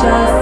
just